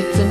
It's a